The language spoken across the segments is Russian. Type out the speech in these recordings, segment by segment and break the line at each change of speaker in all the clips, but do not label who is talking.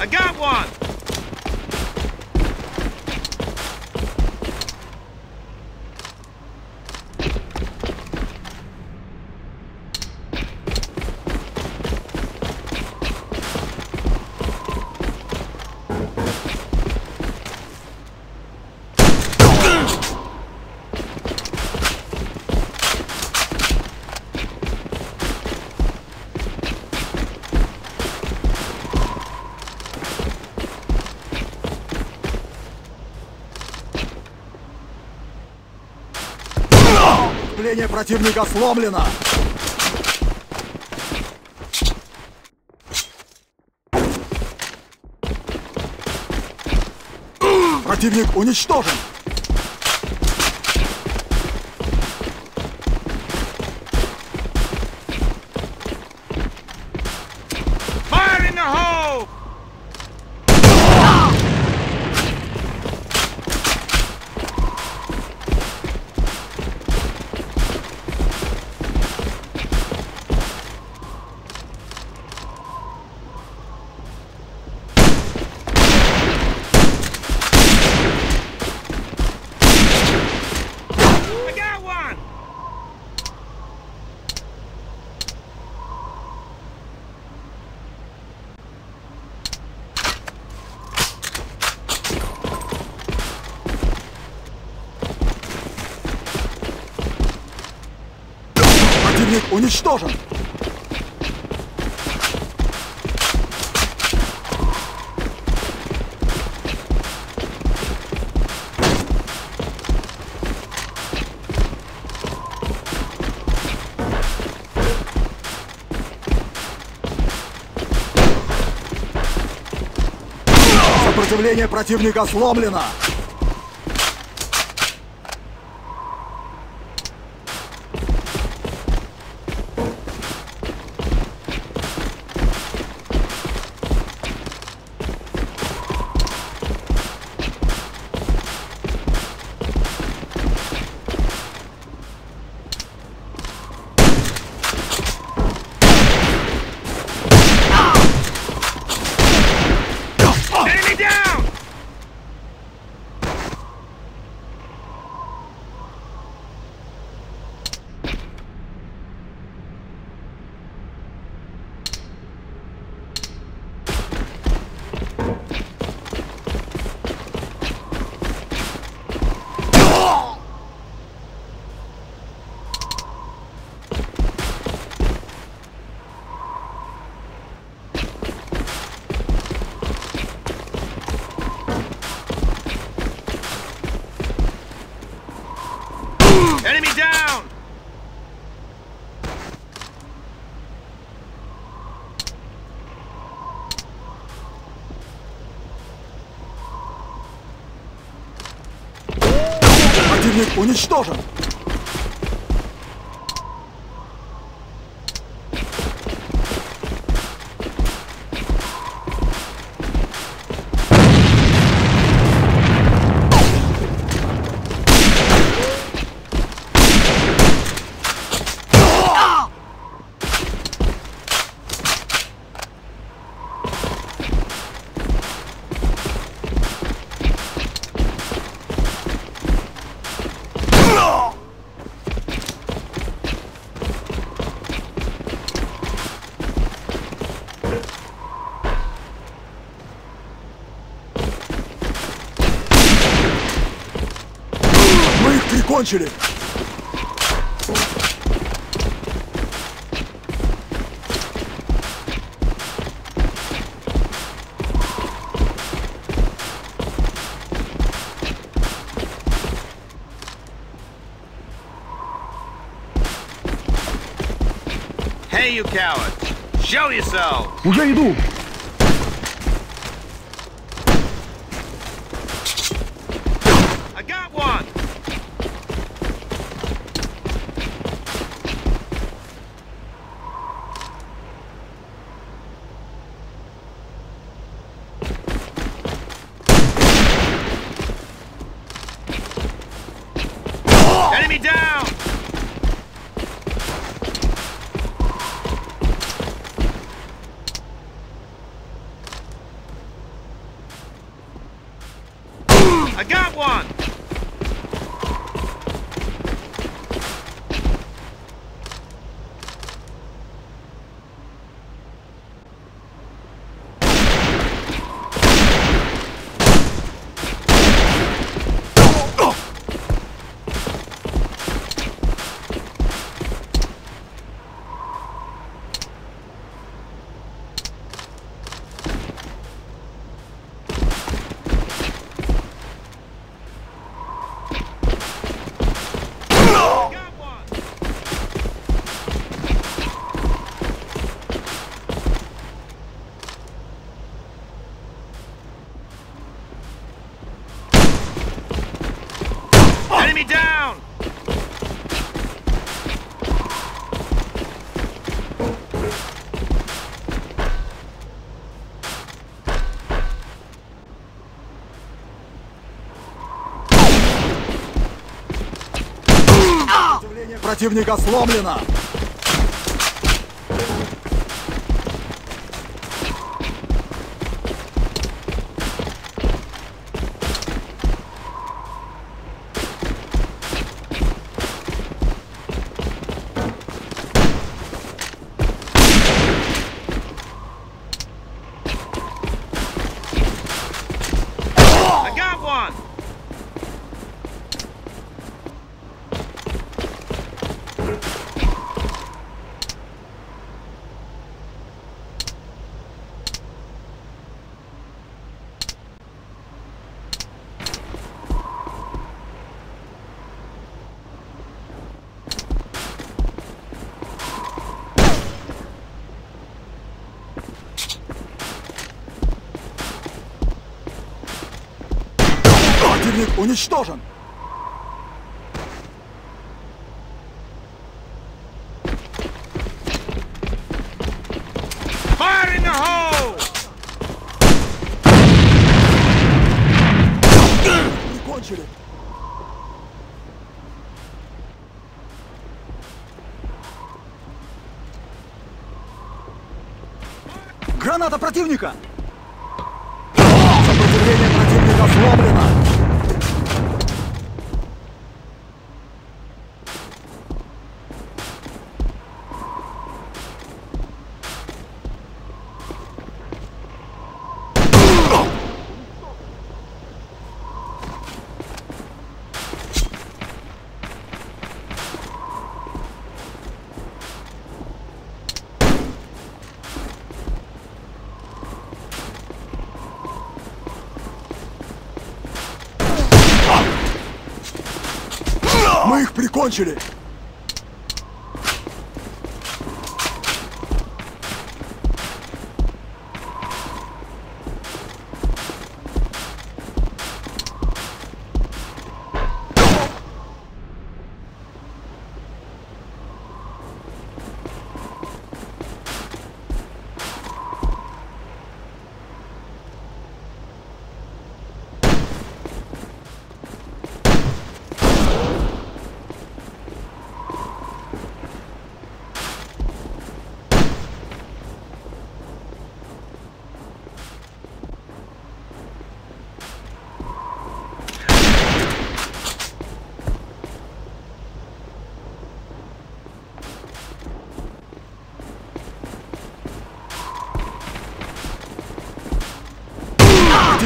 I got one!
Наступление противника сломлено! Противник уничтожен! Противник уничтожен! Сопротивление противника сломлено! Противник уничтожен! Мы их прикончили!
Hey, you coward! Show yourself!
Уже иду!
I got one! I got one!
Противника сломлено. Противник уничтожен. Прикончили. Граната противника! punctured it.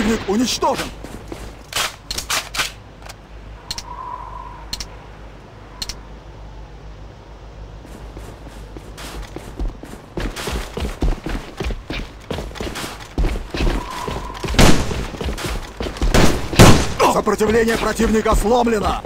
Противник уничтожен! Сопротивление противника сломлено!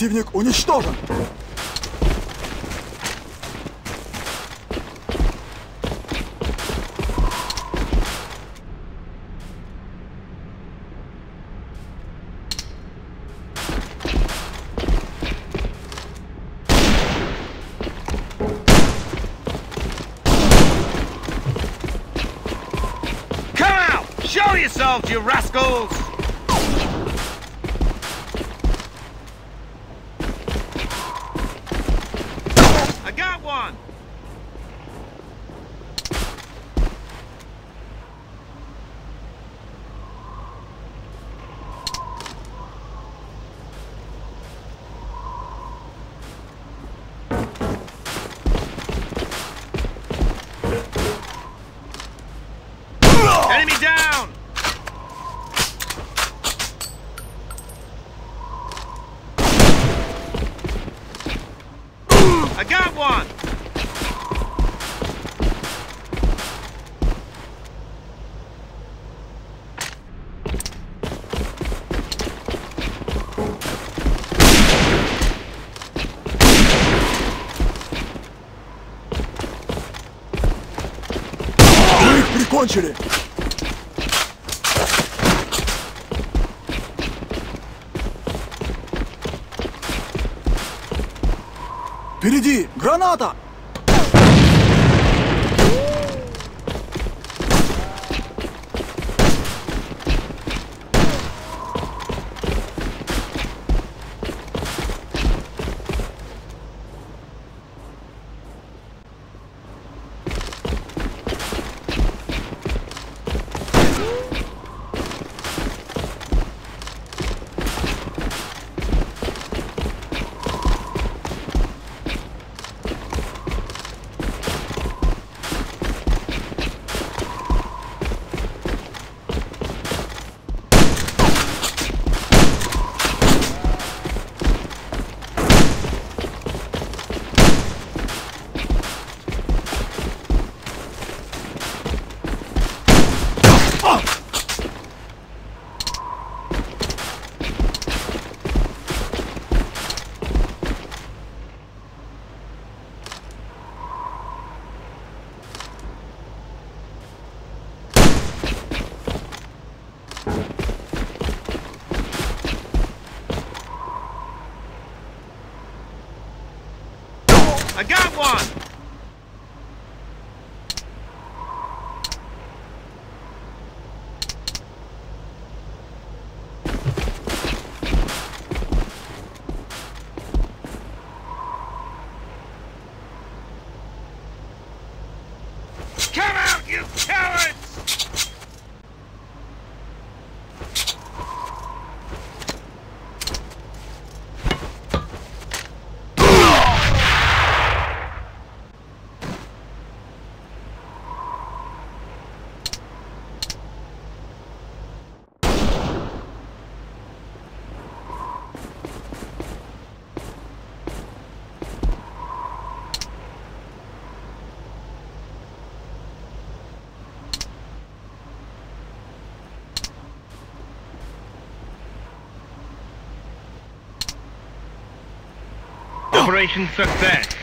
Противник уничтожен.
Yourselves, you rascals!
Прикончили. Впереди! Граната!
Okay. Operation success.